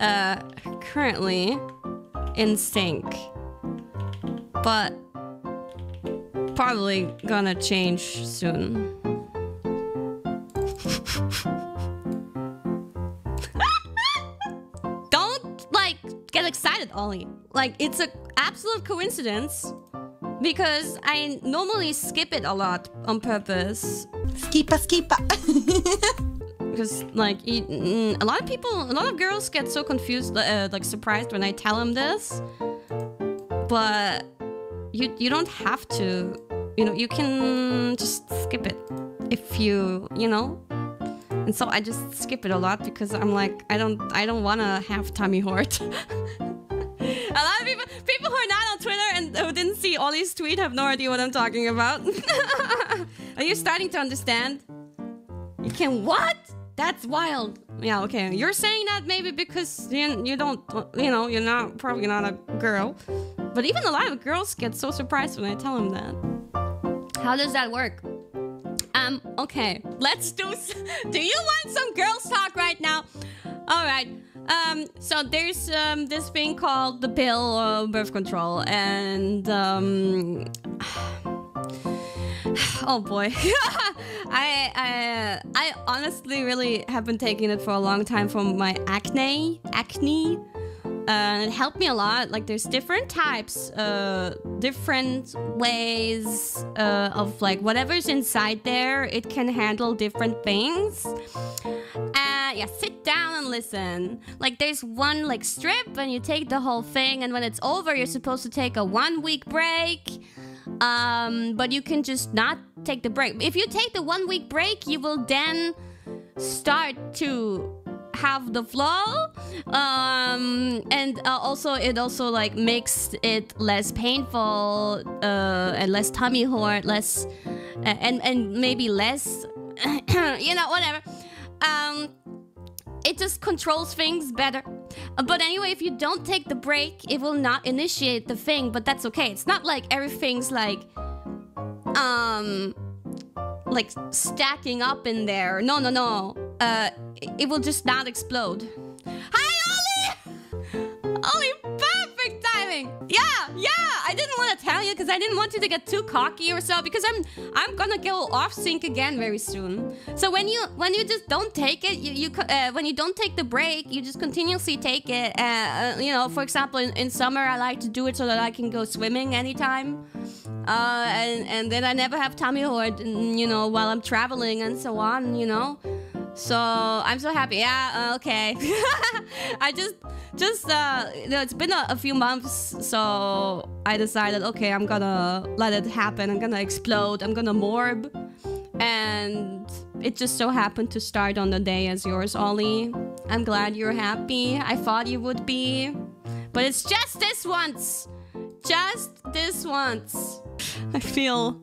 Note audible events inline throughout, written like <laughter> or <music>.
uh, currently in sync. But probably gonna change soon. <laughs> Don't like get excited, Ollie. Like it's a absolute coincidence because I normally skip it a lot on purpose Skipa, skipa. <laughs> because like mm, a lot of people a lot of girls get so confused uh, like surprised when i tell them this. But you you don't have to you know you can just skip it if you you know? And so i just skip it a lot because i'm like i don't i don't want to have tummy hort. <laughs> A lot of people people who are not on twitter and who didn't see ollie's tweet have no idea what i'm talking about. <laughs> Are you starting to understand? You can what? That's wild. Yeah, okay. You're saying that maybe because you, you don't, you know, you're not probably not a girl. But even a lot of girls get so surprised when I tell them that. How does that work? Um, okay. Let's do. <laughs> Do you want some girls talk right now? All right. Um, so there's um this thing called the pill birth control, and um, <sighs> <sighs> oh boy <laughs> I, I i honestly really have been taking it for a long time for my acne acne uh, it helped me a lot like there's different types uh different ways uh, of like whatever's inside there it can handle different things uh, yeah, sit down and listen. Like, there's one like strip, and you take the whole thing, and when it's over, you're supposed to take a one week break. Um, but you can just not take the break. If you take the one week break, you will then start to have the flow. Um and uh, also it also like makes it less painful uh and less tummy hurt less and and maybe less <coughs> you know whatever. Um it just controls things better. Uh, but anyway if you don't take the break it will not initiate the thing but that's okay. It's not like everything's like um like stacking up in there. No no no. Uh it- will just not explode. Hi yeah i didn't want to tell you because i didn't want you to get too cocky or so because i'm i'm gonna go off sync again very soon so when you when you just don't take it you, you uh, when you don't take the break you just continuously take it uh, uh, you know for example in, in summer i like to do it so that i can go swimming anytime uh, and and then I never have tummy hurt, you know, while I'm traveling and so on, you know. So I'm so happy. Yeah, okay. <laughs> I just just uh, you know, it's been a, a few months, so I decided, okay, I'm gonna let it happen. I'm gonna explode. I'm gonna morb, and it just so happened to start on the day as yours, Ollie. I'm glad you're happy. I thought you would be, but it's just this once. Just this once. I feel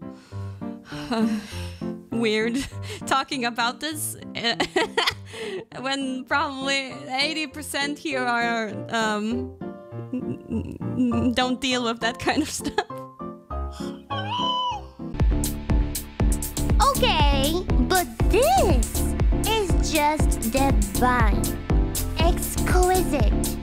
<sighs> weird <laughs> talking about this <laughs> when probably 80% here are um don't deal with that kind of stuff. Okay, but this is just divine, exquisite,